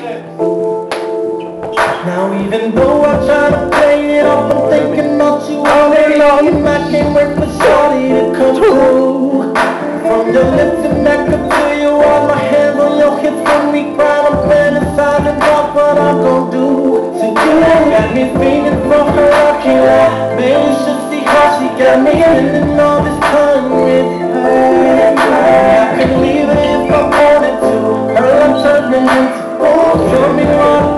Now even though I try to play it off, I'm thinking about you all day long I can't wait for shorty to come through. From your lips and back up to you, wall My hands on your hips when we cry I'm fantasizing about what I'm gonna do So you. Got me feeling for her, I can't lie Baby, you should see how she got me And all show me love.